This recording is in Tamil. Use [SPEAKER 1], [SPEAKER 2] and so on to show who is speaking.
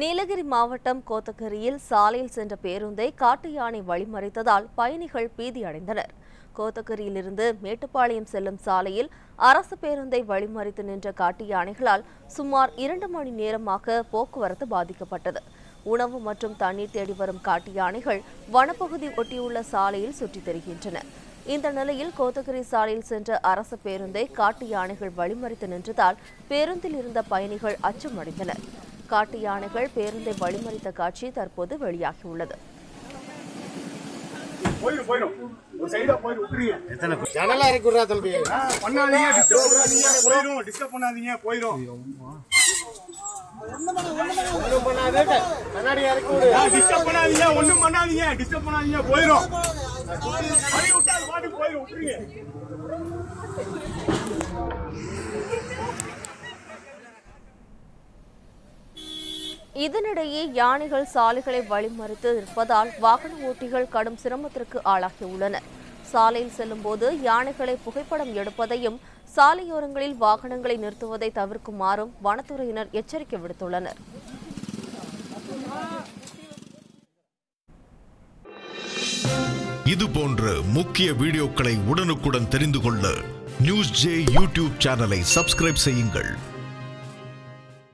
[SPEAKER 1] நீலகிரி மாவட்டம் கோத்தகிரியில் சாலையில் சென்ற பேருந்தை காட்டு யானை வழிமறித்ததால் பயணிகள் பீதியடைந்தனர். கோத்தகிரியிலிருந்து மேட்டுப்பாளையம் செல்லும் சாலையில் அரசு பேருந்தை வழிமறித்து நின்ற காட்டு யானைகளால் சுமார் இரண்டு மணி நேரமாக போக்குவரத்து பாதிக்கப்பட்டது. உணவு மற்றும் தண்ணீர் தேடி வரும் காட்டு யானைகள் வனப்பகுதி ஒட்டியுள்ள சாலையில் சுற்றித் திரிகின்றன. இந்த நிலையில் கோத்தகிரி சாலையில் சென்ற அரசு பேருந்தை காட்டு யானைகள் வழிமறித்து நின்றதால் பேருந்தில் இருந்த பயணிகள் அச்சமடைந்தனர். காட்டு யானைகள் பேருந்தை வழிமறித்த காட்சி தற்போது வெளியாகியுள்ளது.
[SPEAKER 2] போயிடும் போயிடும் ஒரு சைடா போயிடும் விட்டுருங்க
[SPEAKER 3] ஜனலா இருக்குறா தம்பி
[SPEAKER 2] பண்ணாதீங்க டிஸ்டர்ப் பண்ணாதீங்க போயிடும் டிஸ்டர்ப் பண்ணாதீங்க போயிடும்
[SPEAKER 3] ஒண்ணும் பண்ணாதே கண்ணாடி இறக்கி விடு
[SPEAKER 2] டிஸ்டர்ப் பண்ணாதீங்க ஒண்ணும் பண்ணாதீங்க டிஸ்டர்ப் பண்ணாதீங்க போயிடும் வழி விட்டா அது பாட்டுக்கு போயிடும் விட்டுருங்க
[SPEAKER 1] இதனிடையே யானைகள் சாலைகளை வழிமறித்து இருப்பதால் வாகன ஓட்டிகள் கடும் சிரமத்திற்கு ஆளாகியுள்ளனர் சாலையில் செல்லும்போது யானைகளை புகைப்படம் எடுப்பதையும் சாலையோரங்களில் வாகனங்களை நிறுத்துவதை தவிர்க்குமாறும் வனத்துறையினர் எச்சரிக்கை விடுத்துள்ளனர்.
[SPEAKER 4] இது போன்ற முக்கிய வீடியோக்களை உடனுக்குடன் தெரிந்து கொள்ள நியூஸ் ஜே யூடியூப் சேனலை சப்ஸ்கிரைப் செய்யுங்கள்.